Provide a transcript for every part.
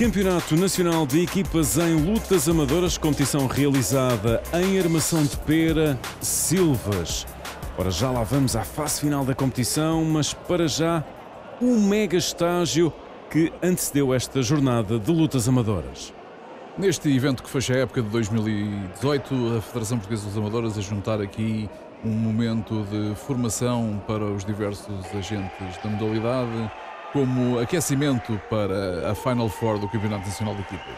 Campeonato Nacional de Equipas em Lutas Amadoras, competição realizada em Armação de Pera, Silvas. Ora, já lá vamos à fase final da competição, mas para já, um mega estágio que antecedeu esta jornada de lutas amadoras. Neste evento que fecha a época de 2018, a Federação Portuguesa dos Amadoras a juntar aqui um momento de formação para os diversos agentes da modalidade, como aquecimento para a Final Four do Campeonato Nacional de Equipas.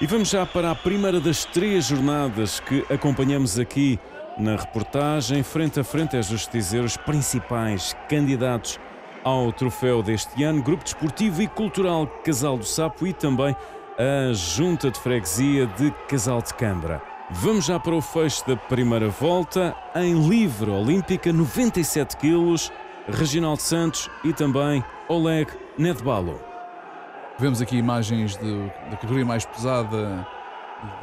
E vamos já para a primeira das três jornadas que acompanhamos aqui na reportagem. Frente a frente, é justo dizer, os principais candidatos ao troféu deste ano, Grupo Desportivo e Cultural Casal do Sapo e também a Junta de Freguesia de Casal de Câmara. Vamos já para o fecho da primeira volta em livre olímpica, 97 quilos, Reginaldo Santos e também Oleg Nedbalo. Vemos aqui imagens de, da categoria mais pesada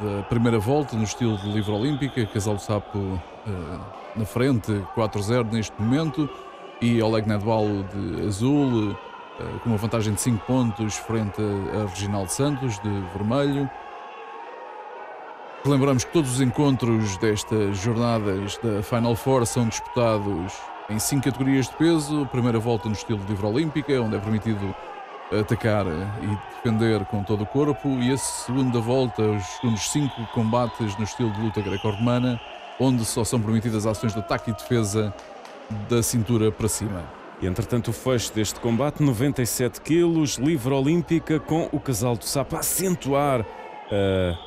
da primeira volta, no estilo de livre olímpica, Casal do Sapo eh, na frente, 4-0 neste momento, e Oleg Nedbalo de azul, eh, com uma vantagem de 5 pontos frente a Reginaldo Santos de vermelho. Lembramos que todos os encontros destas jornadas da Final Four são disputados em cinco categorias de peso. Primeira volta no estilo livre olímpica, onde é permitido atacar e defender com todo o corpo. E a segunda volta, os segundos cinco combates no estilo de luta greco-romana, onde só são permitidas ações de ataque e defesa da cintura para cima. E entretanto, o fecho deste combate, 97 quilos, livre olímpica, com o casal do Sapo a acentuar uh,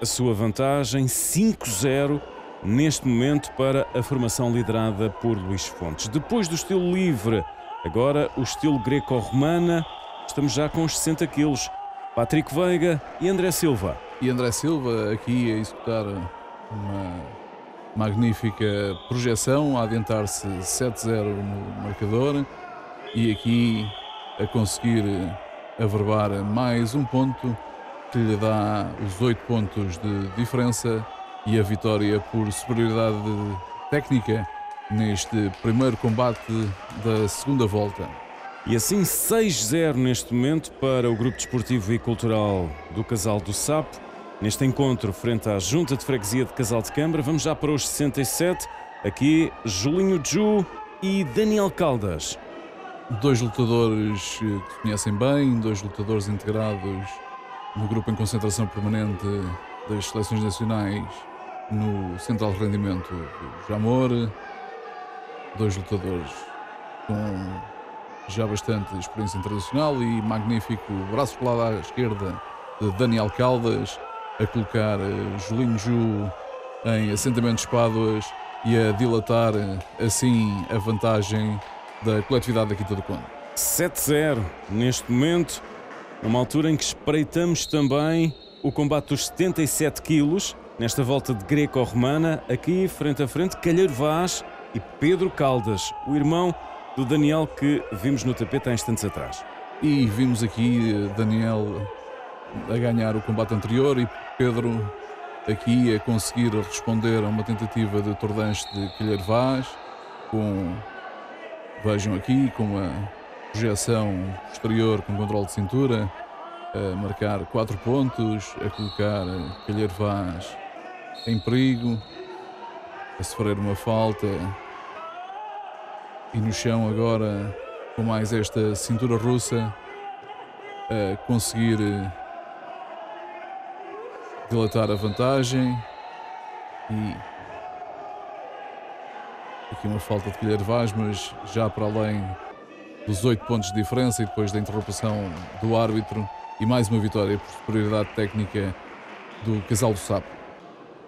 a sua vantagem, 5-0 neste momento para a formação liderada por Luís Fontes. Depois do estilo livre, agora o estilo greco-romana, estamos já com os 60 quilos. Patrick Veiga e André Silva. E André Silva aqui a executar uma magnífica projeção, a adiantar-se 7-0 no marcador e aqui a conseguir averbar mais um ponto que lhe dá os 8 pontos de diferença e a vitória por superioridade técnica neste primeiro combate da segunda volta. E assim 6-0 neste momento para o Grupo Desportivo e Cultural do Casal do Sapo. Neste encontro, frente à Junta de Freguesia de Casal de Câmara, vamos já para os 67. Aqui, Julinho Ju e Daniel Caldas. Dois lutadores que conhecem bem, dois lutadores integrados no grupo em concentração permanente das seleções nacionais no Central de Rendimento Jamor, dois lutadores com já bastante experiência internacional e magnífico braço lado à esquerda de Daniel Caldas a colocar eh, Julinho Ju em assentamento de espáduas e a dilatar eh, assim a vantagem da coletividade da Quinta do Conde. 7-0 neste momento, numa altura em que espreitamos também o combate dos 77 quilos Nesta volta de greco-romana, aqui frente a frente, Calheiro Vaz e Pedro Caldas, o irmão do Daniel que vimos no tapete há instantes atrás. E vimos aqui eh, Daniel a ganhar o combate anterior e Pedro aqui a conseguir responder a uma tentativa de tordanche de Calheiro Vaz, com, vejam aqui, com a projeção posterior com controle de cintura, a marcar 4 pontos, a colocar Calheiro Vaz em perigo, a sofrer uma falta. E no chão agora com mais esta cintura russa a conseguir eh, dilatar a vantagem. E aqui uma falta de Guilherme Vaz, mas já para além dos oito pontos de diferença e depois da interrupção do árbitro. E mais uma vitória por superioridade técnica do Casal do Sapo.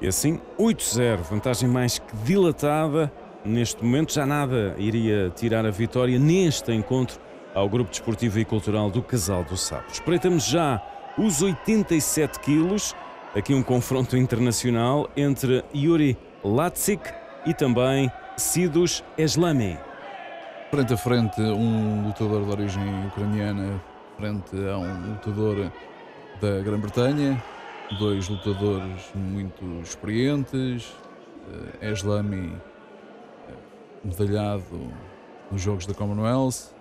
E assim, 8-0, vantagem mais que dilatada. Neste momento já nada iria tirar a vitória neste encontro ao Grupo Desportivo e Cultural do Casal do Sapo. Espreitamos já os 87 quilos, aqui um confronto internacional entre Yuri Latzik e também Sidus Eslami. Frente a frente, um lutador de origem ucraniana frente a um lutador da Grã-Bretanha, dois lutadores muito experientes, uh, Eslami uh, medalhado nos Jogos da Commonwealth,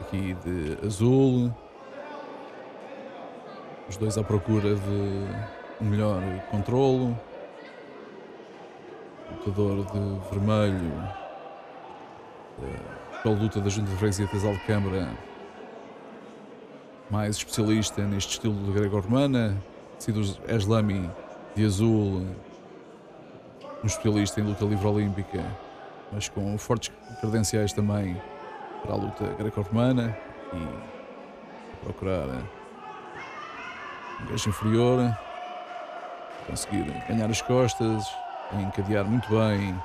aqui de azul, Os dois à procura de um melhor controlo. Lutador de vermelho. Pela luta da Junta de Freguesia de de Câmara. Mais especialista neste estilo de grego-romana. Sido Eslami de azul. Um especialista em luta livre olímpica. Mas com fortes credenciais também para a luta greco-romana. E procurar um gajo inferior, conseguir ganhar as costas, encadear muito bem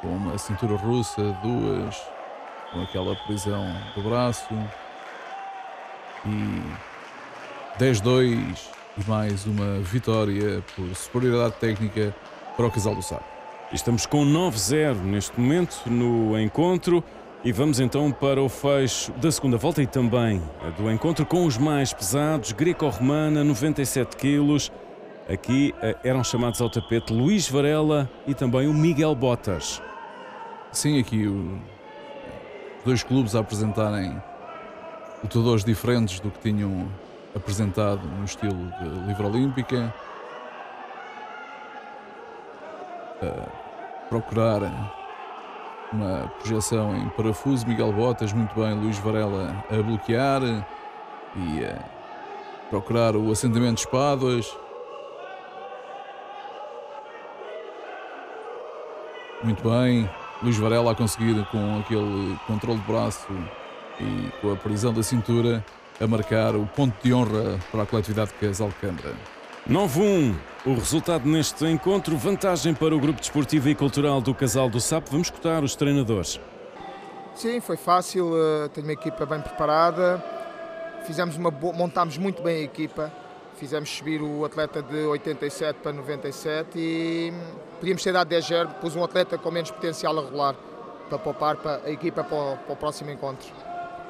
com uma cintura russa, duas, com aquela prisão do braço e 10-2 e mais uma vitória por superioridade técnica para o casal do Sá. Estamos com 9-0 neste momento no encontro. E vamos então para o fecho da segunda volta e também do encontro com os mais pesados, greco-romana, 97 quilos. Aqui eh, eram chamados ao tapete Luís Varela e também o Miguel Botas. Sim, aqui os dois clubes a apresentarem lutadores diferentes do que tinham apresentado no estilo de livre olímpica. A procurar uma projeção em parafuso, Miguel Botas, muito bem, Luís Varela a bloquear e a procurar o assentamento de espadas. Muito bem, Luís Varela a conseguir com aquele controle de braço e com a prisão da cintura a marcar o ponto de honra para a coletividade de Casal de Câmara. 9-1, o resultado neste encontro, vantagem para o Grupo Desportivo e Cultural do Casal do SAP. Vamos escutar os treinadores. Sim, foi fácil, eh, tenho uma equipa bem preparada, fizemos uma montámos muito bem a equipa, fizemos subir o atleta de 87 para 97 e podíamos ter dado 10 0 pus um atleta com menos potencial a rolar para poupar para a equipa para o, para o próximo encontro.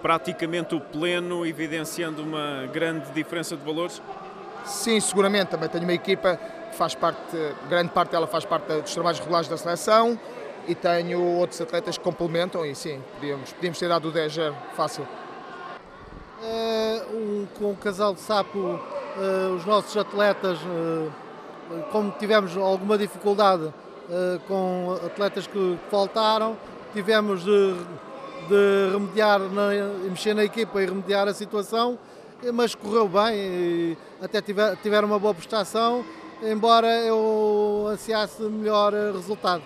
Praticamente o pleno, evidenciando uma grande diferença de valores? Sim, seguramente. Também tenho uma equipa que faz parte, grande parte dela faz parte dos trabalhos regulares da seleção e tenho outros atletas que complementam e sim, podíamos, podíamos ter dado o 10 fácil. Uh, um, com o casal de sapo, uh, os nossos atletas, uh, como tivemos alguma dificuldade com atletas que faltaram, tivemos de, de remediar, na, mexer na equipa e remediar a situação mas correu bem, até tiver, tiveram uma boa prestação, embora eu ansiasse melhor resultado.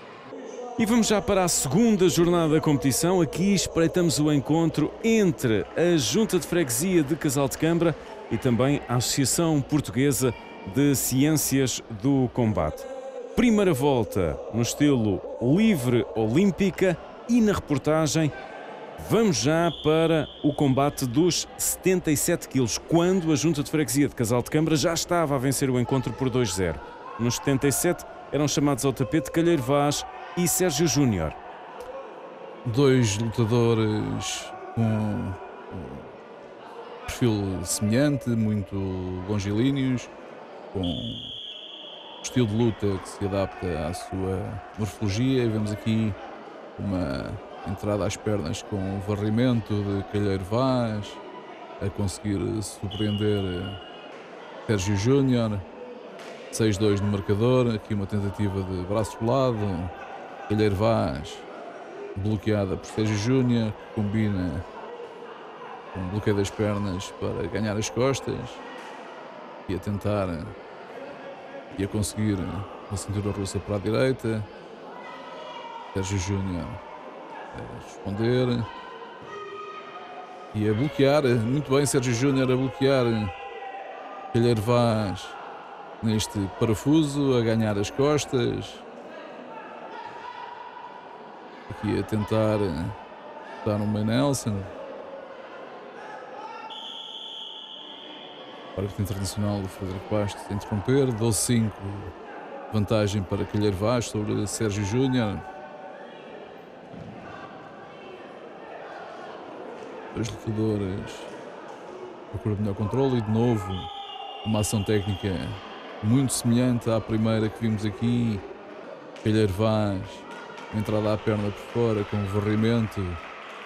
E vamos já para a segunda jornada da competição. Aqui espreitamos o encontro entre a Junta de Freguesia de Casal de Câmara e também a Associação Portuguesa de Ciências do Combate. Primeira volta no estilo livre olímpica e na reportagem Vamos já para o combate dos 77 quilos, quando a Junta de Freguesia de Casal de Câmara já estava a vencer o encontro por 2-0. Nos 77 eram chamados ao tapete Calheiro Vaz e Sérgio Júnior. Dois lutadores com perfil semelhante, muito longilíneos, com estilo de luta que se adapta à sua morfologia. Vemos aqui uma entrada às pernas com varrimento de Calheiro Vaz, a conseguir surpreender eh, Sérgio Júnior, 6-2 no marcador, aqui uma tentativa de braço de lado, Calheiro Vaz bloqueada por Sérgio Júnior, que combina um bloqueio das pernas para ganhar as costas e a tentar e a conseguir uma cintura russa para a direita. Sérgio Júnior a responder e a bloquear. Muito bem, Sérgio Júnior a bloquear Calheiro Vaz neste parafuso, a ganhar as costas. Aqui a tentar dar uma Nelson. Árbitro internacional do Frederico Bastos interromper. 12-5 vantagem para Calheiro Vaz sobre Sérgio Júnior. Os lutadores procuram melhor controle e de novo uma ação técnica muito semelhante à primeira que vimos aqui. Calheiro Vaz, entrada à perna por fora com varrimento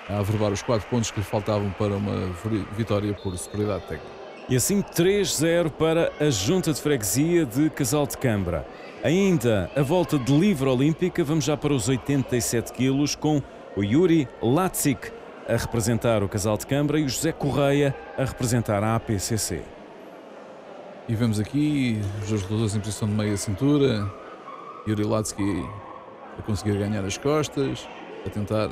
a averbar os quatro pontos que lhe faltavam para uma vitória por superioridade técnica. E assim 3-0 para a Junta de Freguesia de Casal de Câmara. Ainda a volta de livre olímpica, vamos já para os 87 quilos com o Yuri Latzik a representar o Casal de Câmara e o José Correia a representar a APCC. E vemos aqui os dois lutadores em posição de meia cintura, Yuri Latsky a conseguir ganhar as costas, a tentar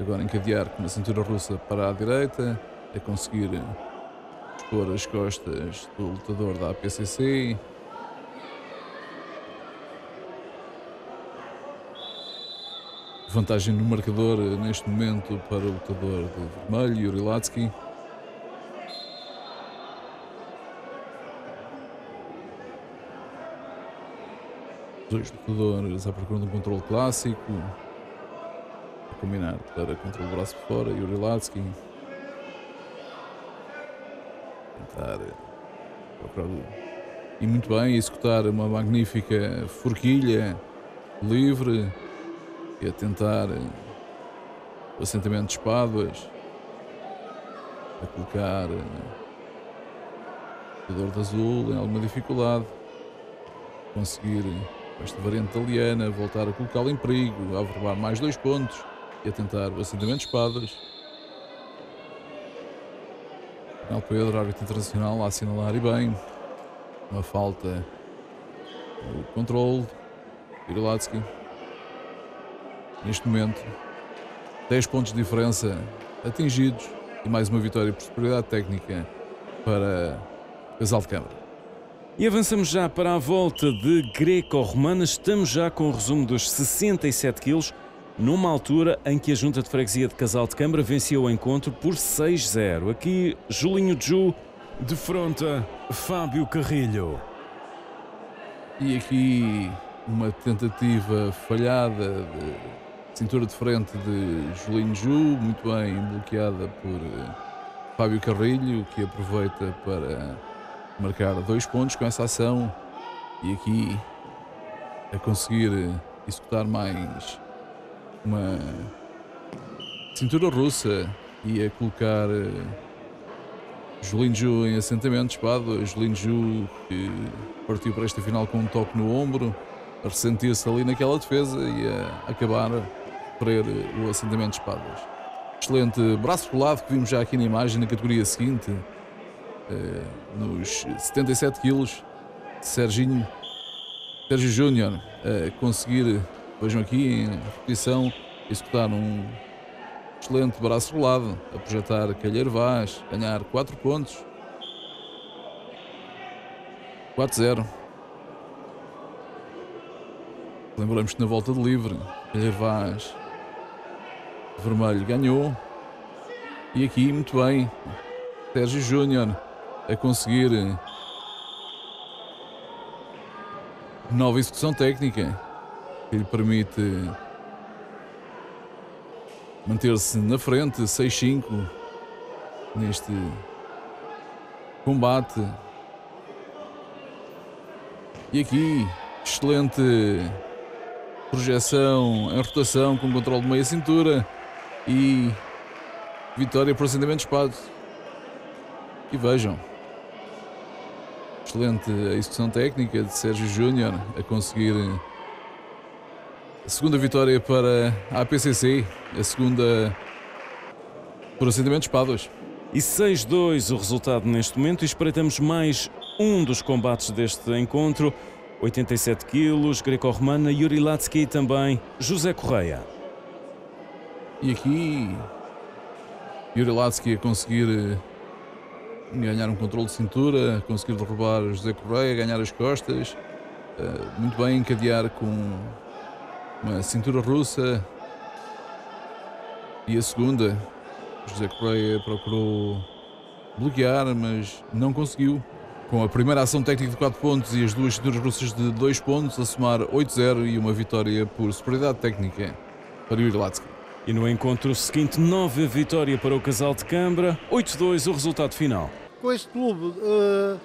agora encadear com a cintura russa para a direita, a conseguir expor as costas do lutador da APCC. Vantagem no marcador neste momento para o lutador de vermelho, Yuri Latsky. Dois lutadores à procura de um controle clássico. A combinar para controle do braço de fora, Yuri Latsky tentar eh, procurar e muito bem executar uma magnífica forquilha livre a tentar eh, o assentamento de espadas a colocar eh, o dor de azul em alguma dificuldade conseguir esta variante italiana voltar a colocá-lo em perigo a averbar mais dois pontos e a tentar o assentamento de espadas Manuel Pedro, árbitro internacional, a assinalar e bem. Uma falta o controle. Irlatsky. Neste momento, 10 pontos de diferença atingidos e mais uma vitória por superioridade técnica para Casal de Câmara. E avançamos já para a volta de greco-romana. Estamos já com o resumo dos 67 quilos numa altura em que a Junta de Freguesia de Casal de Câmara venceu o encontro por 6-0. Aqui, Julinho Ju defronta Fábio Carrilho. E aqui uma tentativa falhada de cintura de frente de Julinho Ju, muito bem bloqueada por eh, Fábio Carrilho, que aproveita para marcar dois pontos com essa ação. E aqui a conseguir eh, executar mais uma cintura russa e a colocar uh, Julinju em assentamento de espada. Julinju que partiu para esta final com um toque no ombro, a ressentir-se ali naquela defesa e a acabar por eh, o assentamento de espadas. Excelente braço rolado que vimos já aqui na imagem na categoria seguinte, uh, nos 77 quilos, Serginho, Sérgio Júnior conseguir Vejam aqui em repetição, executar um excelente braço rolado, a projetar Calheiro Vaz, ganhar 4 pontos. 4-0. Lembramos que na volta de livre, Calheiro Vaz vermelho ganhou. E aqui, muito bem, Sérgio Júnior a conseguir nova execução técnica que lhe permite manter-se na frente 6-5 neste combate. E aqui, excelente projeção em rotação com controle de meia cintura e vitória por assentamento de espadas. E vejam, excelente execução técnica de Sérgio Júnior a conseguir a segunda vitória para a APCC, a segunda por assentamento de espadas. E 6-2 o resultado neste momento e espreitamos mais um dos combates deste encontro. 87 quilos, greco-romana, Yuri Latsky e também José Correia. E aqui Yuri Latsky a conseguir eh, ganhar um controle de cintura, conseguir derrubar José Correia, ganhar as costas, eh, muito bem encadear com uma cintura russa. E a segunda, José Correia procurou bloquear, mas não conseguiu. Com a primeira ação técnica de 4 pontos e as duas cinturas russas de 2 pontos, a somar 8-0 e uma vitória por superioridade técnica para Yuri Latsky. E no encontro seguinte, nova vitória para o casal de Câmara, 8-2 o resultado final. Com este clube, uh,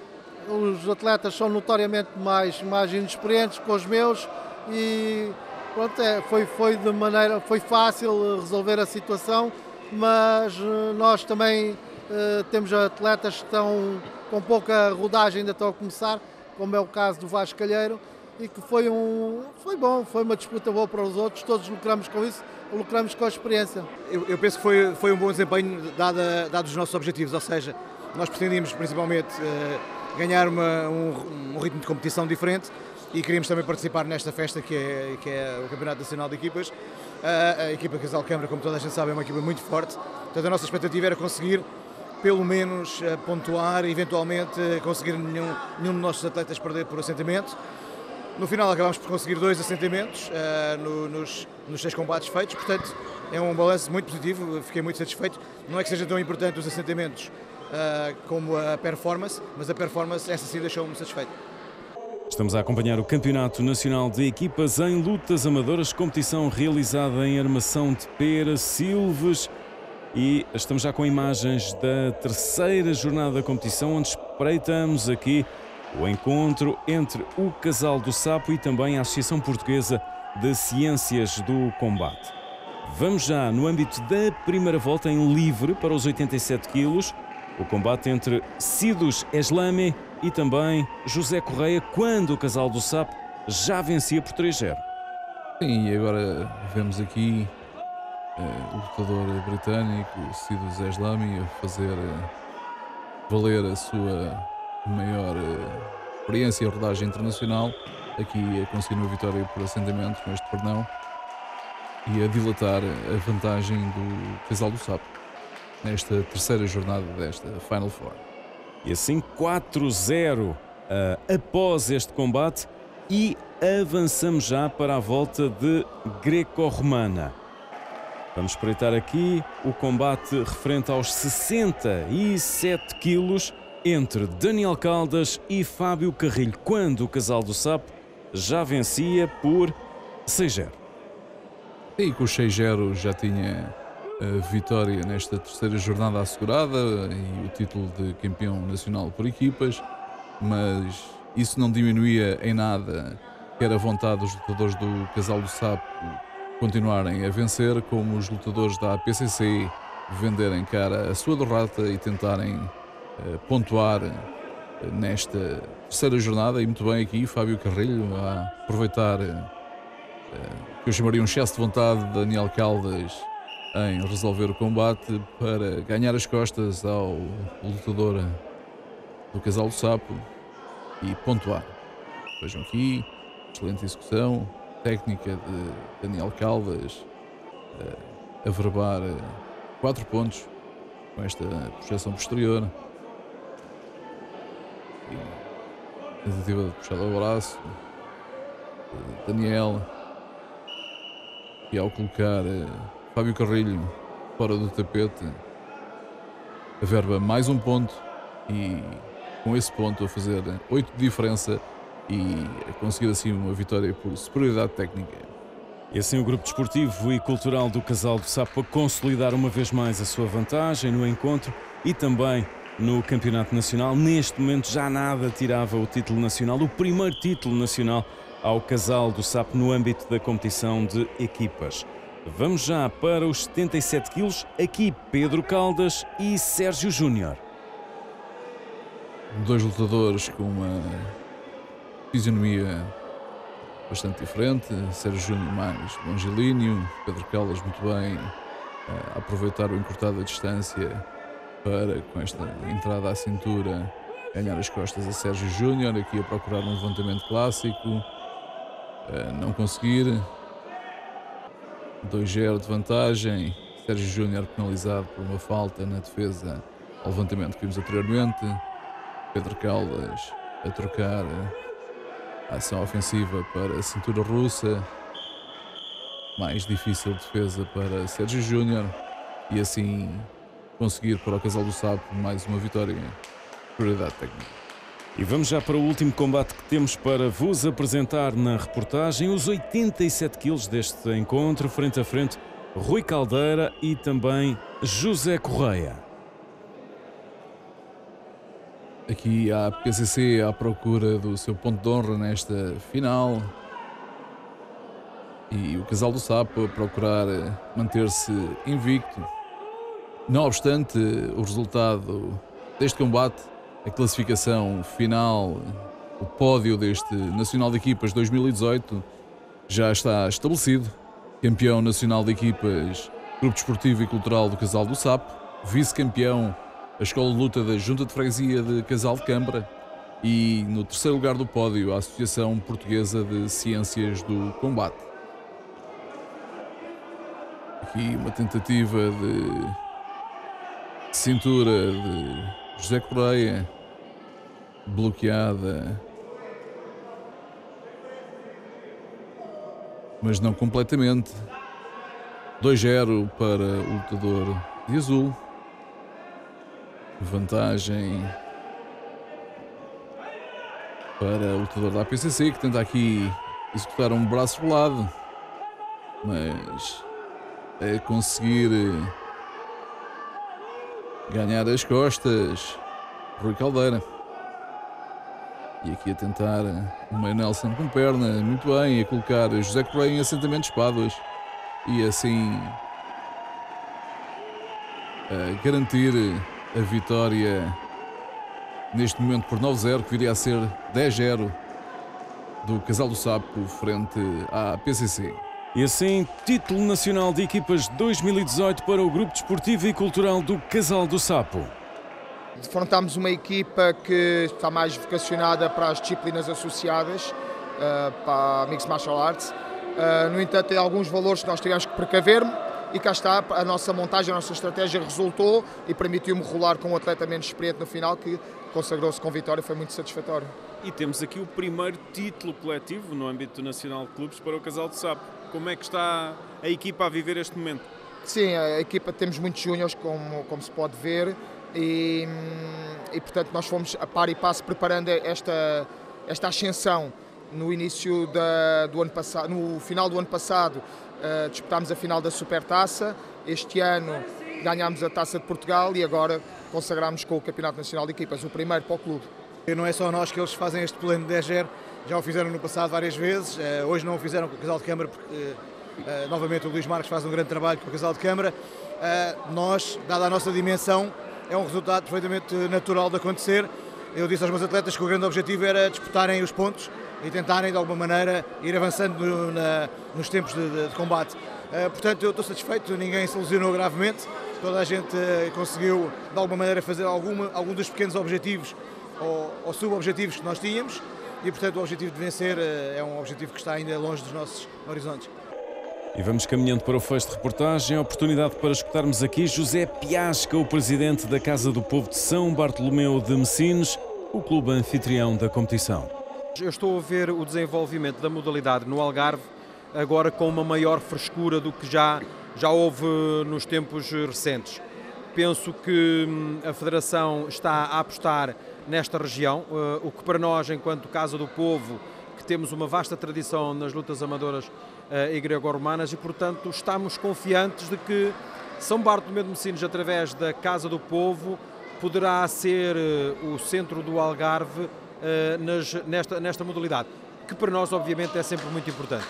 os atletas são notoriamente mais, mais inexperientes que os meus e Pronto, é, foi, foi de maneira, foi fácil resolver a situação, mas eh, nós também Uh, temos atletas que estão com pouca rodagem, ainda estão a começar, como é o caso do Vasco Calheiro, e que foi um foi bom, foi uma disputa boa para os outros, todos lucramos com isso, lucramos com a experiência. Eu, eu penso que foi, foi um bom desempenho dada, dados os nossos objetivos, ou seja, nós pretendíamos principalmente uh, ganhar uma, um, um, ritmo de competição diferente e queríamos também participar nesta festa que é, que é o Campeonato Nacional de Equipas. Uh, a equipa Casal Câmara, como toda a gente sabe, é uma equipa muito forte, portanto a nossa expectativa era conseguir pelo menos uh, pontuar eventualmente conseguir nenhum, nenhum dos nossos atletas perder por assentamento. No final acabámos por conseguir dois assentamentos uh, no, nos, nos seis combates feitos, portanto é um balanço muito positivo, fiquei muito satisfeito. Não é que seja tão importante os assentamentos uh, como a performance, mas a performance essa sim deixou-me satisfeito. Estamos a acompanhar o Campeonato Nacional de Equipas em Lutas Amadoras, competição realizada em Armação de Pera, Silves. E estamos já com imagens da terceira jornada da competição, onde espreitamos aqui o encontro entre o Casal do Sapo e também a Associação Portuguesa de Ciências do Combate. Vamos já no âmbito da primeira volta em livre para os 87 quilos, o combate entre Sidus Eslame e também José Correia, quando o Casal do Sapo já vencia por 3-0. Sim, e agora vemos aqui uh, o lutador britânico Sidus Eslami a fazer uh, valer a sua maior uh, experiência e rodagem internacional, aqui a conseguir uma vitória por assentamento neste perdão e a dilatar a vantagem do casal do Sapo nesta terceira jornada desta Final Four. E assim 4-0 uh, após este combate e avançamos já para a volta de greco-romana. Vamos espreitar aqui o combate referente aos 67 quilos entre Daniel Caldas e Fábio Carrilho, quando o casal do Sapo já vencia por 6-0. E com o 6-0 já tinha a vitória nesta terceira jornada assegurada e o título de campeão nacional por equipas, mas isso não diminuía em nada quer a vontade dos lutadores do casal do Sapo continuarem a vencer, como os lutadores da APCC venderem cara a sua derrota e tentarem pontuar eh, nesta terceira jornada e muito bem aqui Fábio Carrilho a aproveitar eh, que eu chamaria um excesso de vontade de Daniel Caldas em resolver o combate para ganhar as costas ao lutador do casal do sapo e pontuar. Vejam aqui, excelente execução, técnica de Daniel Caldas a verbar quatro pontos com esta projeção posterior tentativa de puxar o braço. Daniel. E ao colocar Fábio Carrilho fora do tapete, a verba mais um ponto e com esse ponto a fazer 8 de diferença e a conseguir assim uma vitória por superioridade técnica. E assim o grupo desportivo e cultural do Casal do Sapo a consolidar uma vez mais a sua vantagem no encontro e também no Campeonato Nacional. Neste momento já nada tirava o título nacional, o primeiro título nacional ao casal do SAP no âmbito da competição de equipas. Vamos já para os 77 quilos, aqui Pedro Caldas e Sérgio Júnior. Dois lutadores com uma fisionomia bastante diferente, Sérgio Júnior mais longilíneo, Pedro Caldas muito bem a aproveitar o encurtado da distância para, com esta entrada à cintura, ganhar as costas a Sérgio Júnior, aqui a procurar um levantamento clássico, não conseguir. 2-0 de vantagem, Sérgio Júnior penalizado por uma falta na defesa ao levantamento que vimos anteriormente. Pedro Caldas a trocar a ação ofensiva para a cintura russa. Mais difícil defesa para Sérgio Júnior e assim conseguir para o Casal do Sapo mais uma vitória em prioridade técnica. E vamos já para o último combate que temos para vos apresentar na reportagem, os 87 quilos deste encontro, frente a frente, Rui Caldeira e também José Correia. Aqui a PCC à procura do seu ponto de honra nesta final. E o Casal do Sapo a procurar manter-se invicto Não obstante, o resultado deste combate, a classificação final, o pódio deste Nacional de Equipas 2018 já está estabelecido. Campeão nacional de equipas, Grupo Desportivo e Cultural do Casal do Sapo, vice-campeão, a Escola de Luta da Junta de Freguesia de Casal de Câmara e no terceiro lugar do pódio a Associação Portuguesa de Ciências do Combate. Aqui uma tentativa de cintura de José Correia bloqueada mas não completamente. 2-0 para o lutador de azul. Vantagem para o lutador da APCC que tenta aqui executar um braço lado, mas é conseguir ganhar as costas. Rui Caldeira. E aqui a tentar uma Nelson com perna, muito bem, a colocar José Correia em assentamento de espadas e assim a garantir a vitória neste momento por 9-0, que viria a ser 10-0 do Casal do Sapo frente à PCC. E assim, título nacional de equipas 2018 para o Grupo Desportivo e Cultural do Casal do Sapo. Defrontámos uma equipa que está mais vocacionada para as disciplinas associadas, uh, para a Mixed Martial Arts. Uh, no entanto, tem alguns valores que nós tivemos que precaver e cá está, a nossa montagem, a nossa estratégia resultou e permitiu-me rolar com um atleta menos experiente no final que consagrou-se com vitória, foi muito satisfatório. E temos aqui o primeiro título coletivo no âmbito nacional de clubes para o Casal de Sapo. Como é que está a equipa a viver este momento? Sim, a equipa temos muitos júniores, como, como se pode ver, e, e, portanto nós fomos a par e passo preparando esta, esta ascensão no início da, do ano passado, no final do ano passado uh, disputámos a final da Supertaça, este ano ganhámos a Taça de Portugal e agora consagramos com o Campeonato Nacional de Equipas, o primeiro para o clube. E não é só nós que eles fazem este plano de 10 já o fizeram no passado várias vezes, uh, hoje não o fizeram com o Casal de Câmara porque uh, novamente o Luís Marques faz um grande trabalho com o Casal de Câmara. nós, dada a nossa dimensão, é um resultado perfeitamente natural de acontecer. Eu disse aos meus atletas que o grande objetivo era disputarem os pontos e tentarem de alguma maneira ir avançando no, na, nos tempos de, de, de combate. Portanto, eu estou satisfeito, ninguém se lesionou gravemente, toda a gente conseguiu de alguma maneira fazer alguma, algum dos pequenos objetivos ou, ou subobjetivos que nós tínhamos e, portanto, o objetivo de vencer uh, é um objetivo que está ainda longe dos nossos horizontes. E vamos caminhando para o fecho de reportagem, a oportunidade para escutarmos aqui José Piasca, o presidente da Casa do Povo de São Bartolomeu de Messines, o clube anfitrião da competição. Eu estou a ver o desenvolvimento da modalidade no Algarve agora com uma maior frescura do que já, já houve nos tempos recentes. Penso que hum, a Federação está a apostar nesta região, eh, o que para nós, enquanto Casa do Povo, que temos uma vasta tradição nas lutas amadoras uh, e grego-romanas e, portanto, estamos confiantes de que São Bartolomeu de Messinos, através da Casa do Povo, poderá ser uh, o centro do Algarve nesta, nesta modalidade, que para nós, obviamente, é sempre muito importante.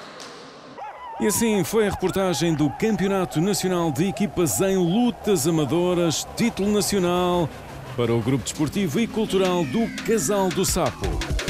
E assim foi a reportagem do Campeonato Nacional de Equipas em Lutas Amadoras, título nacional para o Grupo Desportivo e Cultural do Casal do Sapo.